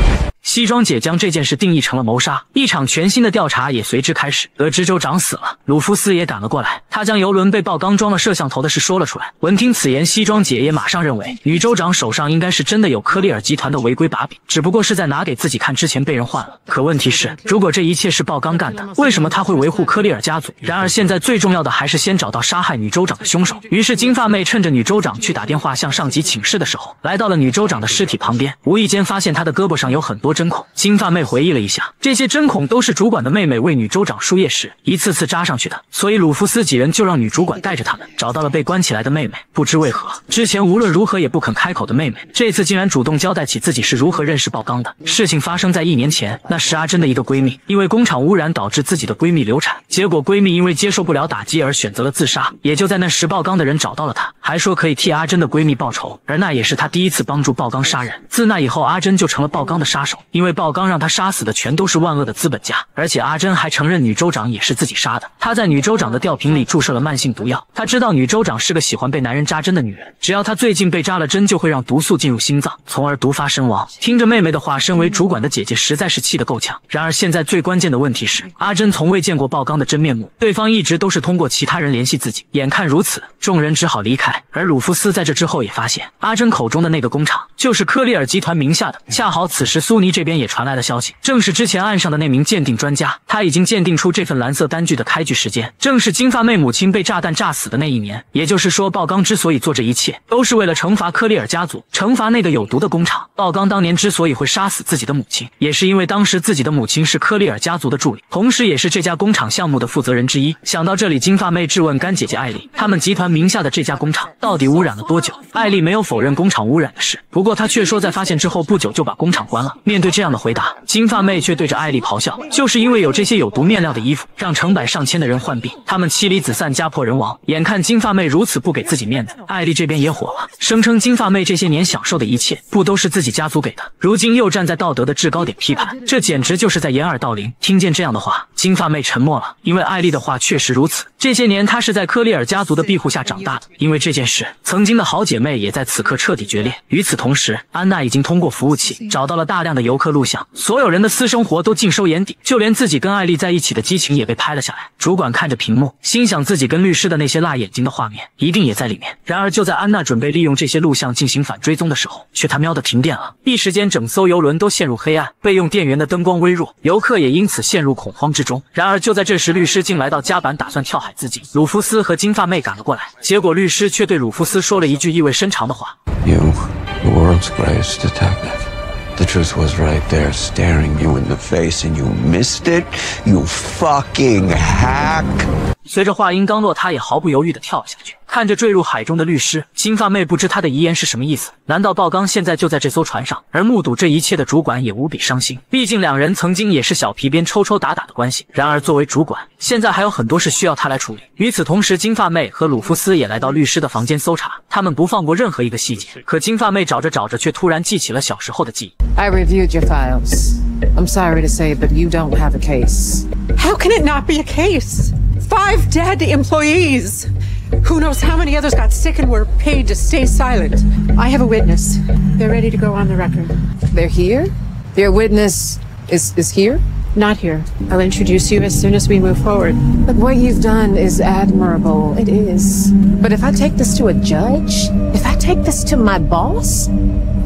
西装姐将这件事定义成了谋杀，一场全新的调查也随之开始。得知州长死了，鲁夫斯也赶了过来，他将游轮被鲍刚装了摄像头的事说了出来。闻听此言，西装姐也马上认为女州长手上应该是真的有科利尔集团的违规把柄，只不过是在拿给自己看之前被人换了。可问题是，如果这一切是鲍刚干的，为什么他会维护科利尔家族？然而现在最重要的还是先找到杀害女州长的凶手。于是金发妹趁着女州长去打电话向上级请示的时候，来到了女州长的尸体旁边，无意间发现她的胳膊上有很多针孔。金发妹回忆了一下，这些针孔都是主管的妹妹为女州长输液时一次次扎上去的，所以鲁夫斯几人就让女主管带着他们找到了被关起来的妹妹。不知为何，之前无论如何也不肯开口的妹妹，这次竟然主动交代起自己是如何认识鲍刚的。事情发生在一年前，那时阿珍的一个闺蜜因为工厂污染导致自己的闺蜜流产，结果闺蜜因为接受不了打击而选择了自杀。也就在那时，鲍刚的人找到了她，还说可以替阿珍的闺蜜报仇，而那也是她第一次帮助鲍刚杀人。自那以后，阿珍就成了鲍刚的杀手，因为鲍刚让她杀死的全都是万恶的资本家，而且阿珍还承认女州长也是自己杀的。她在女州长的吊瓶里注射了慢性毒药，她知道女州长是个喜欢被男人扎针的女人，只要她最近被扎了针，就会让毒素进入心脏，从而毒发身亡。听着妹妹的话，身为主管的姐姐实在是气得够呛。然而现在最关键的问题是，阿珍从未见过鲍刚的真面目，对方一直都是通过其他人联系自己。眼看如此，众人只好离开。而鲁夫斯在这之后也发现，阿珍口中的那个工厂就是科利尔集团名下的。恰好此时苏尼这边也传来了消息，正是之前岸上的那名鉴定专家，他已经鉴定出这份蓝色单据的开具时间，正是金发妹母亲被炸弹炸死的那一年。也就是说，鲍刚之所以做这一切，都是为了惩罚科利尔家族，惩罚那个有毒的工厂。鲍刚当年之所以会杀死自己的母亲，也是因为当时自己的母亲是科利尔家族的助理，同时也是这家工厂项目的负责人之一。想到这里，金发妹质问干姐姐艾丽，他们集团名下的这家工厂到底污染了多久？艾丽没有否认工厂污染的事，不过。她却说在发现之后不久就把工厂关了。面对这样的回答，金发妹却对着艾丽咆哮：“就是因为有这些有毒面料的衣服，让成百上千的人患病，他们妻离子散，家破人亡。”眼看金发妹如此不给自己面子，艾丽这边也火了，声称金发妹这些年享受的一切不都是自己家族给的，如今又站在道德的制高点批判，这简直就是在掩耳盗铃。听见这样的话，金发妹沉默了，因为艾丽的话确实如此。这些年她是在科利尔家族的庇护下长大的，因为这件事，曾经的好姐妹也在此刻彻底决裂。与此同时，安娜已经通过服务器找到了大量的游客录像，所有人的私生活都尽收眼底，就连自己跟艾丽在一起的激情也被拍了下来。主管看着屏幕，心想自己跟律师的那些辣眼睛的画面一定也在里面。然而，就在安娜准备利用这些录像进行反追踪的时候，却他喵的停电了，一时间整艘游轮都陷入黑暗，备用电源的灯光微弱，游客也因此陷入恐慌之中。然而，就在这时，律师竟来到甲板，打算跳海自尽。鲁夫斯和金发妹赶了过来，结果律师却对鲁夫斯说了一句意味深长的话。You, the world's greatest detective. The truth was right there, staring you in the face, and you missed it? You fucking hack! 随着话音刚落，他也毫不犹豫地跳了下去。看着坠入海中的律师，金发妹不知他的遗言是什么意思。难道鲍刚现在就在这艘船上？而目睹这一切的主管也无比伤心，毕竟两人曾经也是小皮鞭抽抽打打的关系。然而作为主管，现在还有很多事需要他来处理。与此同时，金发妹和鲁夫斯也来到律师的房间搜查，他们不放过任何一个细节。可金发妹找着找着，却突然记起了小时候的记忆。I reviewed your files. I'm sorry to say, but you don't have a case. How can it not be a case? Five dead employees. Who knows how many others got sick and were paid to stay silent? I have a witness. They're ready to go on the record. They're here? Your witness is, is here? Not here. I'll introduce you as soon as we move forward. But what you've done is admirable. It is. But if I take this to a judge, if I take this to my boss,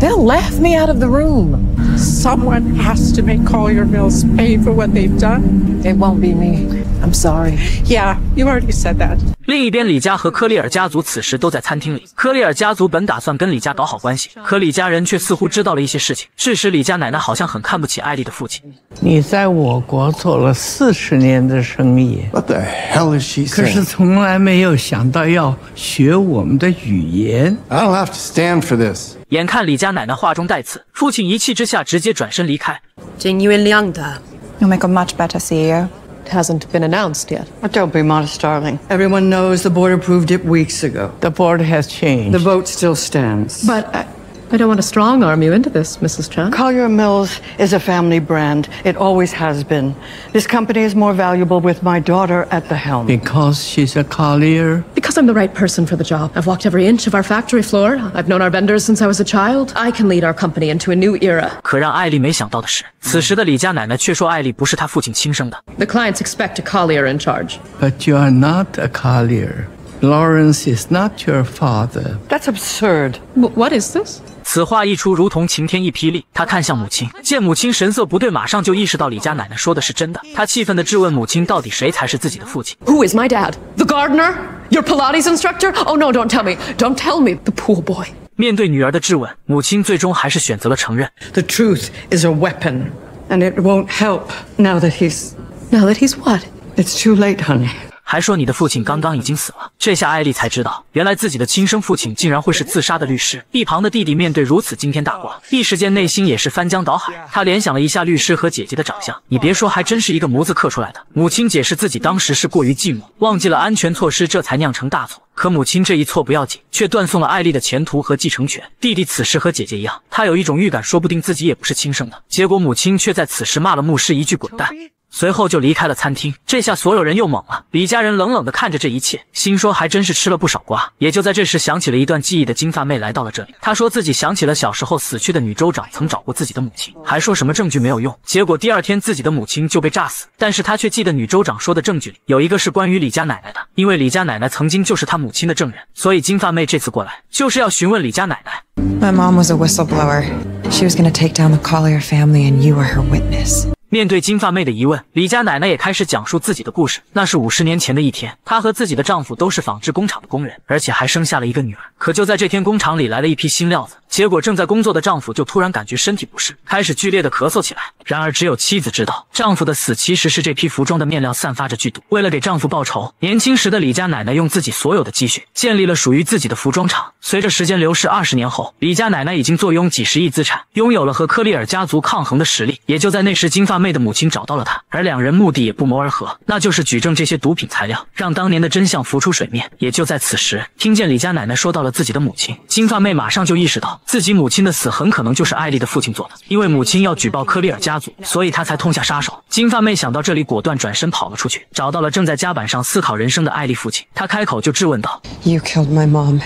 they'll laugh me out of the room. Someone has to make Collier Mills pay for what they've done. It won't be me. I'm sorry. Yeah, you already said that. 另一边，李家和科利尔家族此时都在餐厅里。科利尔家族本打算跟李家搞好关系，可李家人却似乎知道了一些事情，致使李家奶奶好像很看不起艾丽的父亲。你在我国做了四十年的生意，What the hell is she 可是?从来没有想到要学我们的语言。I don't have to stand for this. 眼看李家奶奶话中带刺，父亲一气之下直接转身离开。You'll make a much better CEO. It hasn't been announced yet. But Don't be modest, darling. Everyone knows the board approved it weeks ago. The board has changed. The vote still stands. But I, I don't want to strong arm you into this, Mrs. Chan. Collier Mills is a family brand. It always has been. This company is more valuable with my daughter at the helm. because she's a collier. Because I'm the right person for the job. I've walked every inch of our factory floor. I've known our vendors since I was a child. I can lead our company into a new era. 可让艾丽没想到的是，此时的李家奶奶却说艾丽不是她父亲亲生的。 The clients expect a collier in charge. But you are not a collier. Lawrence is not your father. That's absurd. W- what is this? 此话一出，如同晴天一霹雳。他看向母亲，见母亲神色不对，马上就意识到李家奶奶说的是真的。他气愤地质问母亲，到底谁才是自己的父亲？ Who is my dad? The gardener? Your Pilates instructor? Oh no, don't tell me. Don't tell me. The pool boy. 面对女儿的质问，母亲最终还是选择了承认。 The truth is a weapon, and it won't help now that he's. Now that he's what? It's too late, honey. 还说你的父亲刚刚已经死了。这下艾丽才知道，原来自己的亲生父亲竟然会是自杀的律师。一旁的弟弟面对如此惊天大瓜，一时间内心也是翻江倒海。他联想了一下律师和姐姐的长相，你别说，还真是一个模子刻出来的。母亲解释自己当时是过于寂寞，忘记了安全措施，这才酿成大错。可母亲这一错不要紧，却断送了艾丽的前途和继承权。弟弟此时和姐姐一样，他有一种预感，说不定自己也不是亲生的。结果母亲却在此时骂了牧师一句滚蛋。随后就离开了餐厅，这下所有人又懵了。李家人冷冷地看着这一切，心说还真是吃了不少瓜。也就在这时，想起了一段记忆的金发妹来到了这里。她说自己想起了小时候死去的女州长曾找过自己的母亲，还说什么证据没有用。结果第二天自己的母亲就被炸死，但是她却记得女州长说的证据里有一个是关于李家奶奶的，因为李家奶奶曾经就是她母亲的证人，所以金发妹这次过来就是要询问李家奶奶。My mom was a whistleblower. She was going to take down the Collier family, and you were her witness. 面对金发妹的疑问，李家奶奶也开始讲述自己的故事。那是五十年前的一天，她和自己的丈夫都是纺织工厂的工人，而且还生下了一个女儿。可就在这天，工厂里来了一批新料子，结果正在工作的丈夫就突然感觉身体不适，开始剧烈的咳嗽起来。然而只有妻子知道，丈夫的死其实是这批服装的面料散发着剧毒。为了给丈夫报仇，年轻时的李家奶奶用自己所有的积蓄建立了属于自己的服装厂。随着时间流逝，二十年后，李家奶奶已经坐拥几十亿资产，拥有了和科利尔家族抗衡的实力。也就在那时，金发妹的母亲找到了她，而两人目的也不谋而合，那就是举证这些毒品材料，让当年的真相浮出水面。也就在此时，听见李家奶奶说到了自己的母亲，金发妹马上就意识到自己母亲的死很可能就是艾丽的父亲做的，因为母亲要举报科利尔家族，所以她才痛下杀手。金发妹想到这里，果断转身跑了出去，找到了正在甲板上思考人生的艾丽父亲。她开口就质问道。You killed my mom.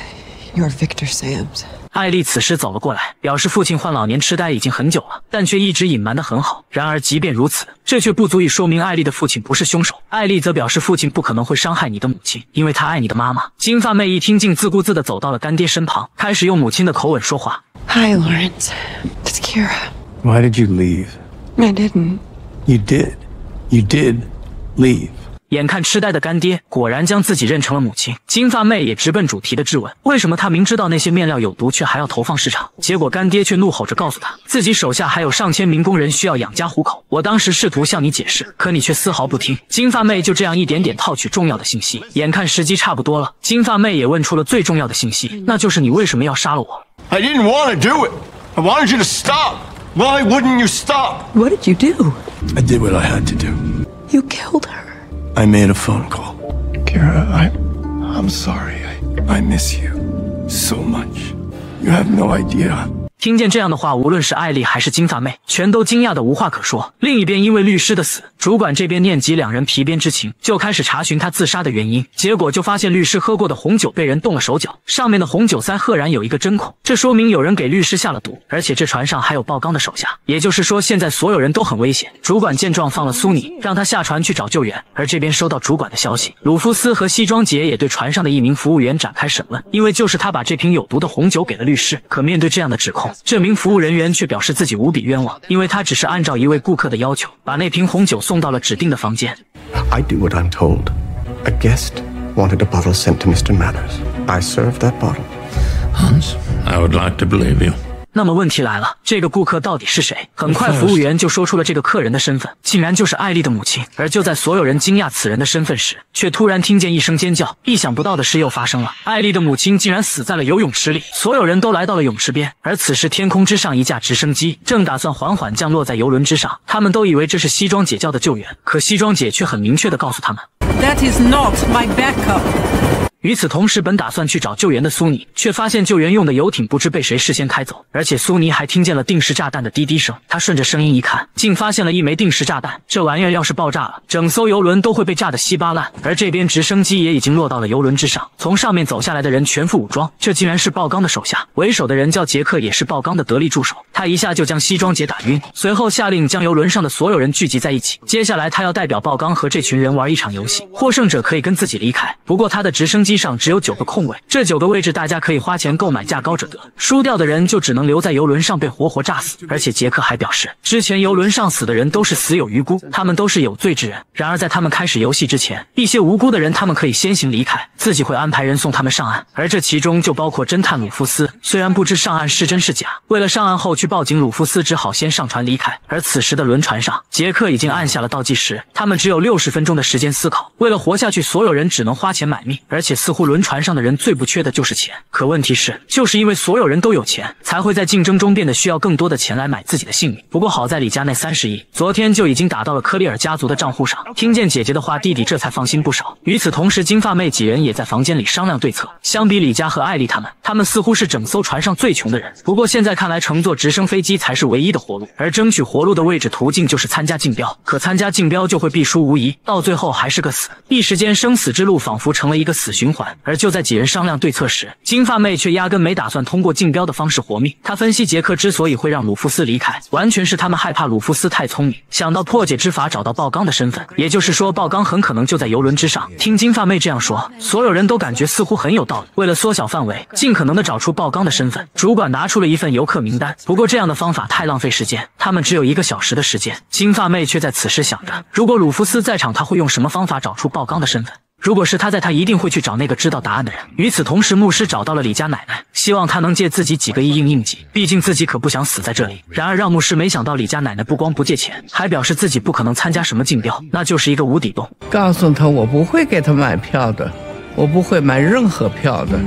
You're Victor Sams. 艾丽此时走了过来，表示父亲患老年痴呆已经很久了，但却一直隐瞒得很好。然而，即便如此，这却不足以说明艾丽的父亲不是凶手。艾丽则表示，父亲不可能会伤害你的母亲，因为他爱你的妈妈。金发妹一听，竟自顾自地走到了干爹身旁，开始用母亲的口吻说话。Hi, Lawrence. It's Kira. Why did you leave? I didn't. You did. You did leave. 眼看痴呆的干爹果然将自己认成了母亲，金发妹也直奔主题的质问：为什么他明知道那些面料有毒，却还要投放市场？结果干爹却怒吼着告诉他，自己手下还有上千名工人需要养家糊口。我当时试图向你解释，可你却丝毫不听。金发妹就这样一点点套取重要的信息。眼看时机差不多了，金发妹也问出了最重要的信息，那就是你为什么要杀了我？I didn't want to do it. I wanted you to stop. Why wouldn't you stop? What did you do? I did what I had to do. You killed her. I made a phone call. Kira, I, I'm sorry. I, I miss you so much. You have no idea. 听见这样的话，无论是艾丽还是金发妹，全都惊讶的无话可说。另一边，因为律师的死，主管这边念及两人皮鞭之情，就开始查询他自杀的原因。结果就发现律师喝过的红酒被人动了手脚，上面的红酒塞赫然有一个针孔，这说明有人给律师下了毒。而且这船上还有爆缸的手下，也就是说现在所有人都很危险。主管见状，放了苏尼，让他下船去找救援。而这边收到主管的消息，鲁夫斯和西装姐也对船上的一名服务员展开审问，因为就是他把这瓶有毒的红酒给了律师。可面对这样的指控，这名服务人员却表示自己无比冤枉，因为他只是按照一位顾客的要求，把那瓶红酒送到了指定的房间。I do what I'm told. A guest wanted a bottle sent to Mr. Manners. I served that bottle. Hans, I would like to believe you. 那么问题来了，这个顾客到底是谁？很快，服务员就说出了这个客人的身份，竟然就是艾丽的母亲。而就在所有人惊讶此人的身份时，却突然听见一声尖叫。意想不到的事又发生了，艾丽的母亲竟然死在了游泳池里。所有人都来到了泳池边，而此时天空之上，一架直升机正打算缓缓降落在游轮之上。他们都以为这是西装姐叫的救援，可西装姐却很明确的告诉他们：“That is not my backup。”与此同时，本打算去找救援的苏尼，却发现救援用的游艇不知被谁事先开走，而且苏尼还听见了定时炸弹的滴滴声。他顺着声音一看，竟发现了一枚定时炸弹。这玩意儿要是爆炸了，整艘游轮都会被炸得稀巴烂。而这边直升机也已经落到了游轮之上，从上面走下来的人全副武装，这竟然是鲍刚的手下。为首的人叫杰克，也是鲍刚的得力助手。他一下就将西装姐打晕，随后下令将游轮上的所有人聚集在一起。接下来，他要代表鲍刚和这群人玩一场游戏，获胜者可以跟自己离开。不过他的直升机上只有九个空。位，这九个位置大家可以花钱购买，价高者得。输掉的人就只能留在游轮上被活活炸死。而且杰克还表示，之前游轮上死的人都是死有余辜，他们都是有罪之人。然而在他们开始游戏之前，一些无辜的人他们可以先行离开，自己会安排人送他们上岸。而这其中就包括侦探鲁夫斯。虽然不知上岸是真是假，为了上岸后去报警，鲁夫斯只好先上船离开。而此时的轮船上，杰克已经按下了倒计时，他们只有六十分钟的时间思考。为了活下去，所有人只能花钱买命。而且似乎轮船上的。人最不缺的就是钱，可问题是，就是因为所有人都有钱，才会在竞争中变得需要更多的钱来买自己的性命。不过好在李家那三十亿，昨天就已经打到了科利尔家族的账户上。听见姐姐的话，弟弟这才放心不少。与此同时，金发妹几人也在房间里商量对策。相比李家和艾丽他们，他们似乎是整艘船上最穷的人。不过现在看来，乘坐直升飞机才是唯一的活路，而争取活路的位置途径就是参加竞标。可参加竞标就会必输无疑，到最后还是个死。一时间，生死之路仿佛成了一个死循环。而就在几人商量对策时，金发妹却压根没打算通过竞标的方式活命。她分析，杰克之所以会让鲁夫斯离开，完全是他们害怕鲁夫斯太聪明，想到破解之法找到鲍刚的身份。也就是说，鲍刚很可能就在游轮之上。听金发妹这样说，所有人都感觉似乎很有道理。为了缩小范围，尽可能的找出鲍刚的身份，主管拿出了一份游客名单。不过这样的方法太浪费时间，他们只有一个小时的时间。金发妹却在此时想着，如果鲁夫斯在场，他会用什么方法找出鲍刚的身份？如果是他在，他一定会去找那个知道答案的人。与此同时，牧师找到了李家奶奶，希望他能借自己几个亿应应急，毕竟自己可不想死在这里。然而让牧师没想到，李家奶奶不光不借钱，还表示自己不可能参加什么竞标，那就是一个无底洞。告诉他，我不会给他买票的，我不会买任何票的。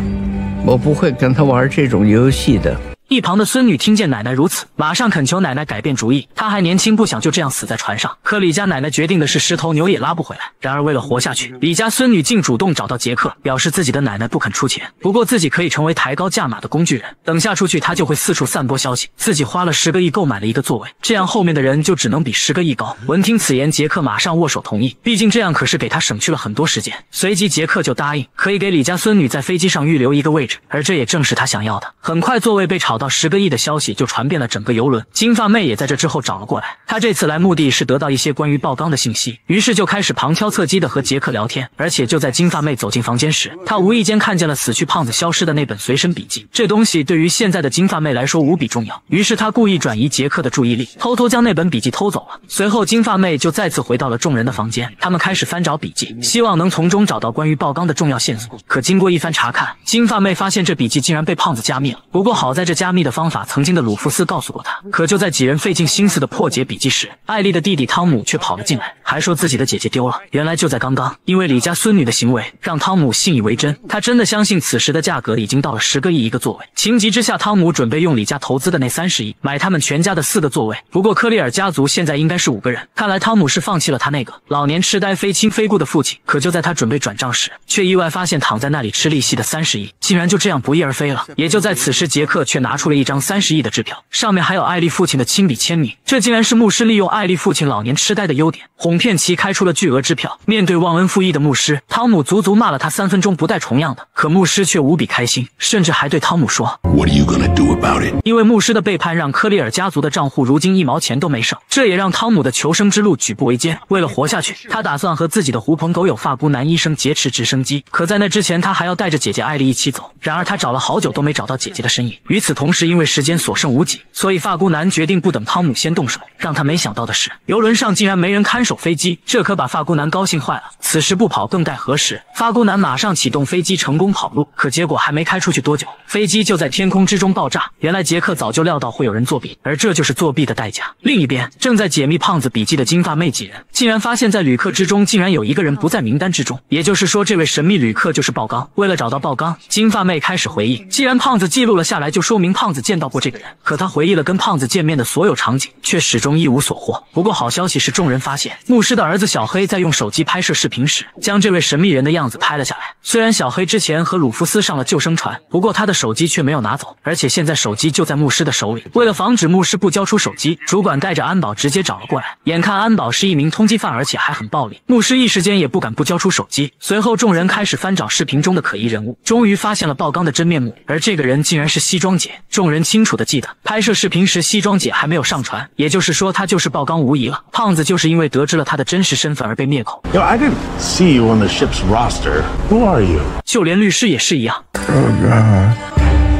我不会跟他玩这种游戏的。一旁的孙女听见奶奶如此，马上恳求奶奶改变主意。她还年轻，不想就这样死在船上。可李家奶奶决定的是，十头牛也拉不回来。然而为了活下去，李家孙女竟主动找到杰克，表示自己的奶奶不肯出钱，不过自己可以成为抬高价码的工具人。等下出去，她就会四处散播消息，自己花了十个亿购买了一个座位，这样后面的人就只能比十个亿高。闻听此言，杰克马上握手同意，毕竟这样可是给他省去了很多时间。随即杰克就答应，可以给李家孙女在飞机上预留一个位置，而这也正是他想要的。很快，座位被炒到十个亿的消。息就传遍了整个游轮，金发妹也在这之后找了过来。她这次来目的是得到一些关于爆缸的信息，于是就开始旁敲侧击的和杰克聊天。而且就在金发妹走进房间时，她无意间看见了死去胖子消失的那本随身笔记。这东西对于现在的金发妹来说无比重要，于是她故意转移杰克的注意力，偷偷将那本笔记偷走了。随后，金发妹就再次回到了众人的房间，他们开始翻找笔记，希望能从中找到关于爆缸的重要线索。可经过一番查看，金发妹发现这笔记竟然被胖子加密了。不过好在这加加密的方法曾经。的鲁夫斯告诉过他，可就在几人费尽心思的破解笔记时，艾丽的弟弟汤姆却跑了进来，还说自己的姐姐丢了。原来就在刚刚，因为李家孙女的行为让汤姆信以为真，他真的相信此时的价格已经到了十个亿一个座位。情急之下，汤姆准备用李家投资的那三十亿买他们全家的四个座位。不过科利尔家族现在应该是五个人，看来汤姆是放弃了他那个老年痴呆、非亲非故的父亲。可就在他准备转账时，却意外发现躺在那里吃利息的三十亿竟然就这样不翼而飞了。也就在此时，杰克却拿出了一张三十亿的支票，上面。还有艾丽父亲的亲笔签名，这竟然是牧师利用艾丽父亲老年痴呆的优点，哄骗其开出了巨额支票。面对忘恩负义的牧师，汤姆足足骂了他三分钟，不带重样的。可牧师却无比开心，甚至还对汤姆说：“What are you gonna do about it？” 因为牧师的背叛，让科利尔家族的账户如今一毛钱都没剩，这也让汤姆的求生之路举步维艰。为了活下去，他打算和自己的狐朋狗友发箍男医生劫持直升机。可在那之前，他还要带着姐姐艾丽一起走。然而他找了好久都没找到姐姐的身影。与此同同时，因为时间所剩无几，所以发箍男决定不等汤姆先动手。让他没想到的是，游轮上竟然没人看守飞机，这可把发箍男高兴坏了。此时不跑更待何时？发箍男马上启动飞机，成功跑路。可结果还没开出去多久，飞机就在天空之中爆炸。原来杰克早就料到会有人作弊，而这就是作弊的代价。另一边，正在解密胖子笔记的金发妹几人，竟然发现，在旅客之中竟然有一个人不在名单之中。也就是说，这位神秘旅客就是爆缸。为了找到爆缸，金发妹开始回忆，既然胖子记录了下来，就说明胖子见到过这个人。可他回忆了跟胖子见面。的所有场景，却始终一无所获。不过好消息是，众人发现牧师的儿子小黑在用手机拍摄视频时，将这位神秘人的样子拍了下来。虽然小黑之前和鲁夫斯上了救生船，不过他的手机却没有拿走，而且现在手机就在牧师的手里。为了防止牧师不交出手机，主管带着安保直接找了过来。眼看安保是一名通缉犯，而且还很暴力，牧师一时间也不敢不交出手机。随后众人开始翻找视频中的可疑人物，终于发现了爆缸的真面目，而这个人竟然是西装姐。众人清楚的记得，拍摄视频时西装姐。还没有上船，也就是说她就是爆缸无疑了。胖子就是因为得知了她的真实身份而被灭口。Yo, I didn't see you on the ship's roster. Who are you? 就连律师也是一样。Oh God,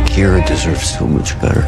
Kira deserves so much better.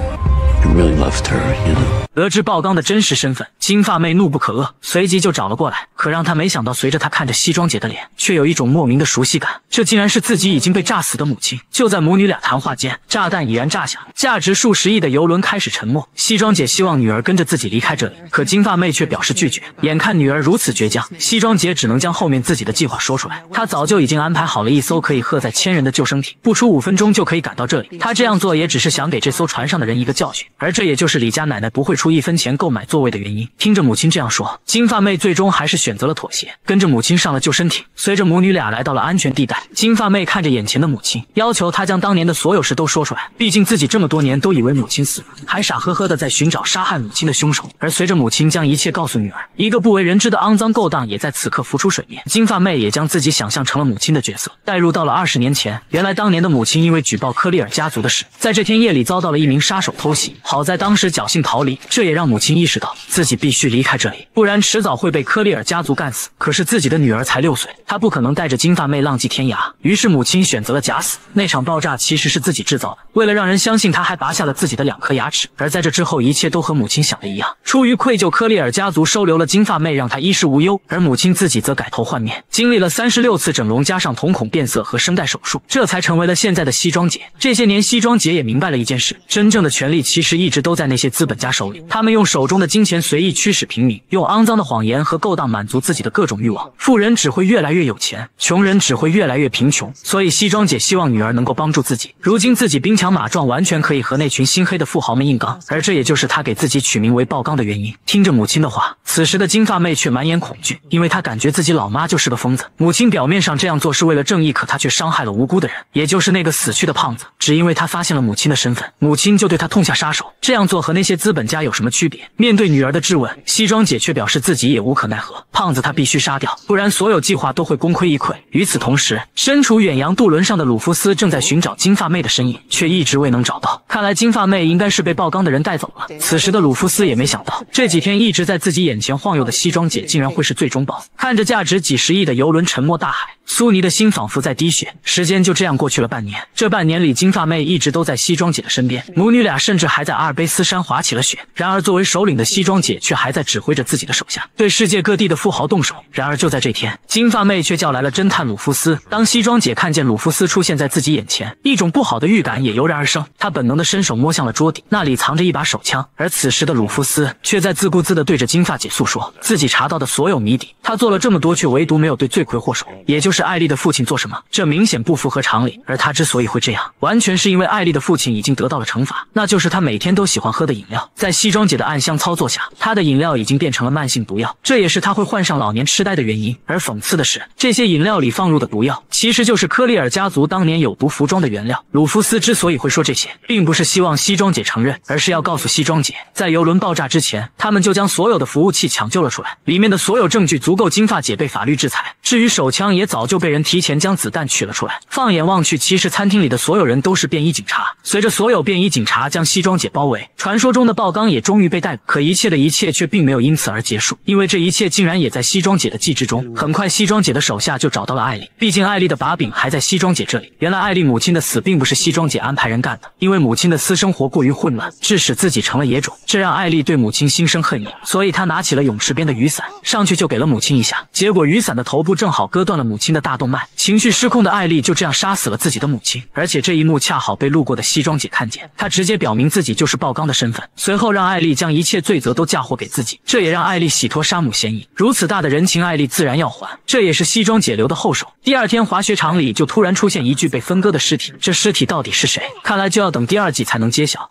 I really loved her, you know. 得知爆缸的真实身份，金发妹怒不可遏，随即就找了过来。可让她没想到，随着她看着西装姐的脸，却有一种莫名的熟悉感。这竟然是自己已经被炸死的母亲。就在母女俩谈话间，炸弹已然炸响，价值数十亿的游轮开始沉没。西装姐希望女儿跟着自己离开这里，可金发妹却表示拒绝。眼看女儿如此倔强，西装姐只能将后面自己的计划说出来。她早就已经安排好了一艘可以荷载千人的救生艇，不出五分钟就可以赶到这里。她这样做也只是想给这艘船上的人一个教训，而这也就是李家奶奶不会出。一分钱购买座位的原因。听着母亲这样说，金发妹最终还是选选择了妥协，跟着母亲上了救生艇。随着母女俩来到了安全地带，金发妹看着眼前的母亲，要求她将当年的所有事都说出来。毕竟自己这么多年都以为母亲死了，还傻呵呵的在寻找杀害母亲的凶手。而随着母亲将一切告诉女儿，一个不为人知的肮脏勾当也在此刻浮出水面。金发妹也将自己想象成了母亲的角色，带入到了二十年前。原来当年的母亲因为举报科利尔家族的事，在这天夜里遭到了一名杀手偷袭，好在当时侥幸逃离。这也让母亲意识到自己必须离开这里，不然迟早会被科利尔家家族干死。可是自己的女儿才六岁，她不可能带着金发妹浪迹天涯。于是母亲选择了假死。那场爆炸其实是自己制造的，为了让人相信，她还拔下了自己的两颗牙齿。而在这之后，一切都和母亲想的一样。出于愧疚，科利尔家族收留了金发妹，让她衣食无忧。而母亲自己则改头换面，经历了三十六次整容，加上瞳孔变色和声带手术，这才成为了现在的西装姐。这些年，西装姐也明白了一件事：真正的权力其实一直都在那些资本家手里。他们用手中的金钱随意驱使平民，用肮脏的谎言和勾当满足。自己的各种欲望。富人只会越来越有钱，穷人只会越来越贫穷。所以西装姐希望女儿能够帮助自己。如今自己兵强马壮，完全可以和那群心黑的富豪们硬刚，而这也就是她给自己取名为爆刚的原因。听着母亲的话，此时的金发妹却满眼恐惧，因为她感觉自己老妈就是个疯子。母亲表面上这样做是为了正义，可她却伤害了无辜的人，也就是那个死去的胖子。只因为他发现了母亲的身份，母亲就对他痛下杀手。这样做和那些资本家有什么区别？面对女儿的质问，西装姐却表示自己也无可奈何。胖子他必须杀掉，不然所有计划都会功亏一篑。与此同时，身处远洋渡轮上的鲁夫斯正在寻找金发妹的身影，却一直未能找到。看来金发妹应该是被爆缸的人带走了。此时的鲁夫斯也没想到，这几天一直在自己眼前晃悠的西装姐竟然会是最终 BOSS。看着价值几十亿的游轮沉没大海，苏尼的心仿佛在滴血。时间就这样过去了半年，这半年里，金发妹一直都在西装姐的身边，母女俩甚至还在阿尔卑斯山滑起了雪。然而，作为首领的西装姐却还在指挥着自己的手下，对世界各地的富豪动手。然而，就在这天，金发妹却叫来了侦探鲁夫斯。当西装姐看见鲁夫斯出现在自己眼前，一种不好的预感也油然而生。她本能的伸手摸向了桌底，那里藏着一把手枪。而此时的鲁夫斯却在自顾自的对着金发姐诉说自己查到的所有谜底。他做了这么多，却唯独没有对罪魁祸首，也就是艾丽的父亲做什么，这明显不符合常理。而他之所以会这样，完全是因为艾丽的父亲已经得到了惩罚，那就是他每天都喜欢喝的饮料。在西装姐的暗箱操作下，他的饮料已经变成了慢性毒药，这也是他会患上老年痴呆的原因。而讽刺的是，这些饮料里放入的毒药，其实就是科利尔家族当年有毒服装的原料。鲁夫斯之所以会说这些，并不是希望西装姐承认，而是要告诉西装姐，在游轮爆炸之前，他们就将所有的服务器抢救了出来，里面的所有证据足够金发姐被法律制裁。至于手枪，也早就被人提前将子弹取了出来。放眼望去，其实餐厅里的所有人都是便衣警察。随着所有便衣警察将西装姐包围，传说中的爆缸也终于被逮捕。可一切的一切却并没有因此而结束，因为这一切竟然也在西装姐的计之中。很快，西装姐的手下就找到了艾丽，毕竟艾丽的把柄还在西装姐这里。原来，艾丽母亲的死并不是西装姐安排人干的，因为母亲的私生活过于混乱，致使自己成了野种，这让艾丽对母亲心生恨意，所以她拿起了泳池边的雨伞，上去就给了母亲一下。结果雨伞的头部正好割断了母亲的大动脉，情绪失控的艾丽就这样杀死了自己的母亲。而且这一幕恰好被路过的西装姐看见，她直接表明自己就是爆缸的身份，随后让艾丽将一切罪责都嫁祸给自己，这也让艾丽洗脱杀母嫌疑。如如此大的人情，爱力自然要还，这也是西装解留的后手。第二天滑雪场里就突然出现一具被分割的尸体，这尸体到底是谁？看来就要等第二季才能揭晓。